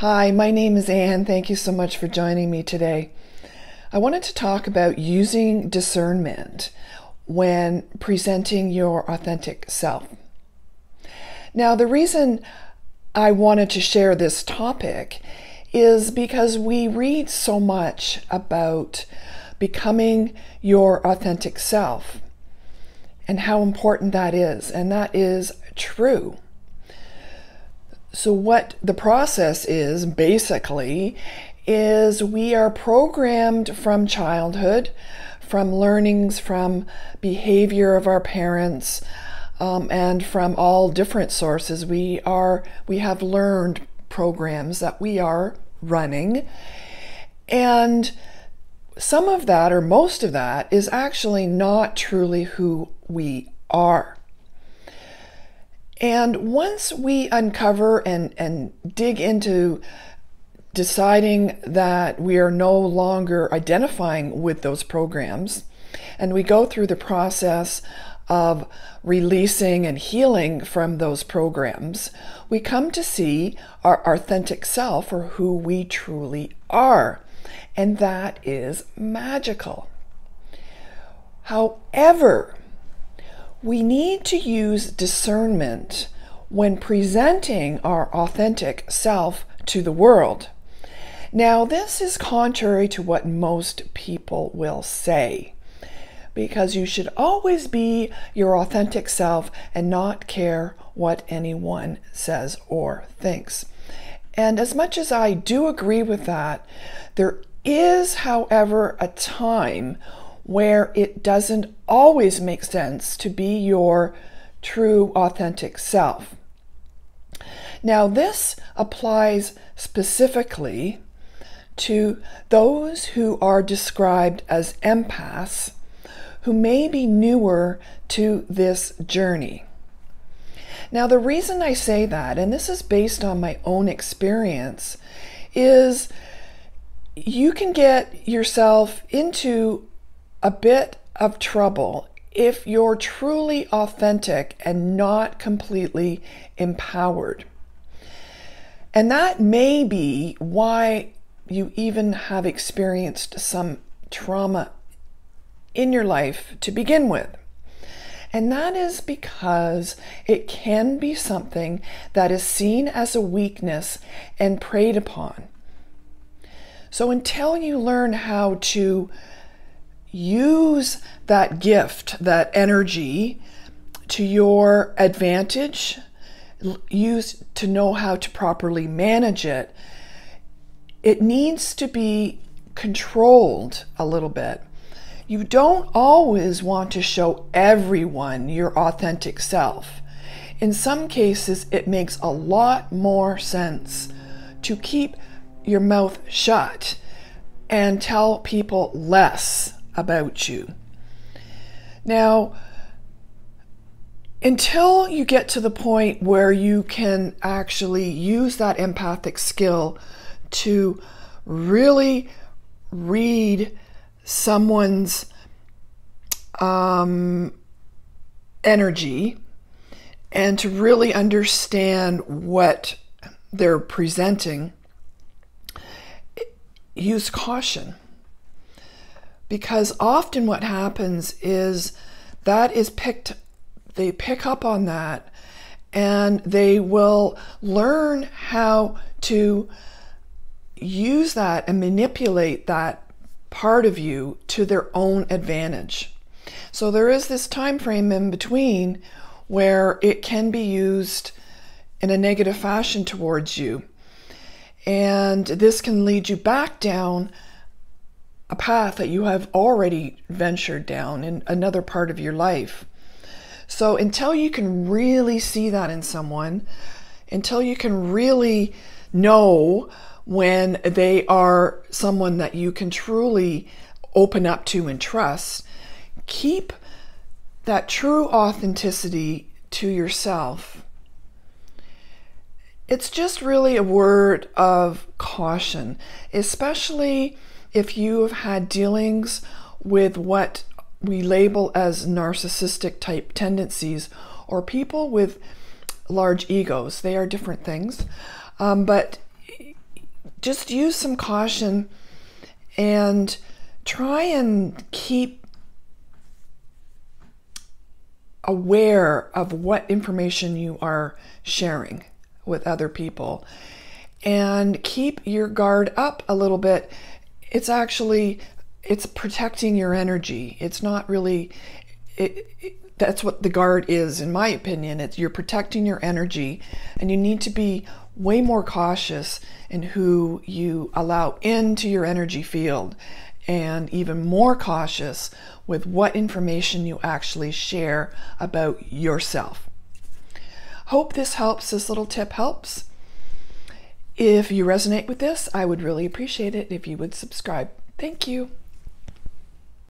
Hi, my name is Anne. Thank you so much for joining me today. I wanted to talk about using discernment when presenting your authentic self. Now, the reason I wanted to share this topic is because we read so much about becoming your authentic self and how important that is, and that is true. So, what the process is basically is we are programmed from childhood, from learnings from behavior of our parents, um, and from all different sources. We are we have learned programs that we are running, and some of that or most of that is actually not truly who we are. And once we uncover and, and dig into deciding that we are no longer identifying with those programs, and we go through the process of releasing and healing from those programs, we come to see our authentic self or who we truly are. And that is magical. However, we need to use discernment when presenting our authentic self to the world. Now, this is contrary to what most people will say, because you should always be your authentic self and not care what anyone says or thinks. And as much as I do agree with that, there is, however, a time where it doesn't always make sense to be your true, authentic self. Now, this applies specifically to those who are described as empaths who may be newer to this journey. Now, the reason I say that, and this is based on my own experience, is you can get yourself into a bit of trouble if you're truly authentic and not completely empowered. And that may be why you even have experienced some trauma in your life to begin with. And that is because it can be something that is seen as a weakness and preyed upon. So until you learn how to use that gift, that energy to your advantage, use to know how to properly manage it. It needs to be controlled a little bit. You don't always want to show everyone your authentic self. In some cases, it makes a lot more sense to keep your mouth shut and tell people less about you. Now, until you get to the point where you can actually use that empathic skill to really read someone's um, energy and to really understand what they're presenting, use caution because often what happens is that is picked they pick up on that and they will learn how to use that and manipulate that part of you to their own advantage. So there is this time frame in between where it can be used in a negative fashion towards you. And this can lead you back down a path that you have already ventured down in another part of your life. So until you can really see that in someone, until you can really know when they are someone that you can truly open up to and trust, keep that true authenticity to yourself. It's just really a word of caution, especially if you have had dealings with what we label as narcissistic type tendencies or people with large egos, they are different things. Um, but just use some caution and try and keep aware of what information you are sharing with other people and keep your guard up a little bit it's actually it's protecting your energy it's not really it, it, that's what the guard is in my opinion it's you're protecting your energy and you need to be way more cautious in who you allow into your energy field and even more cautious with what information you actually share about yourself. Hope this helps, this little tip helps. If you resonate with this, I would really appreciate it if you would subscribe. Thank you.